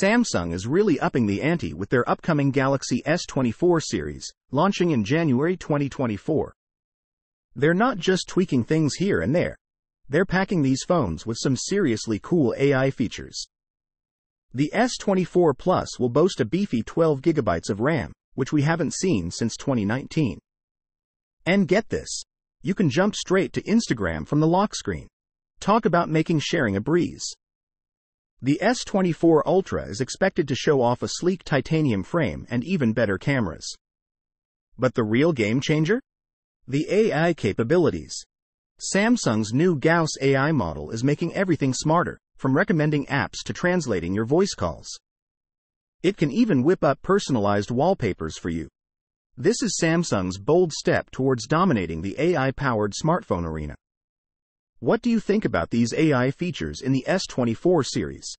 Samsung is really upping the ante with their upcoming Galaxy S24 series, launching in January 2024. They're not just tweaking things here and there. They're packing these phones with some seriously cool AI features. The S24 Plus will boast a beefy 12 gigabytes of RAM, which we haven't seen since 2019. And get this. You can jump straight to Instagram from the lock screen. Talk about making sharing a breeze. The S24 Ultra is expected to show off a sleek titanium frame and even better cameras. But the real game changer? The AI capabilities. Samsung's new Gauss AI model is making everything smarter, from recommending apps to translating your voice calls. It can even whip up personalized wallpapers for you. This is Samsung's bold step towards dominating the AI powered smartphone arena. What do you think about these AI features in the S24 series?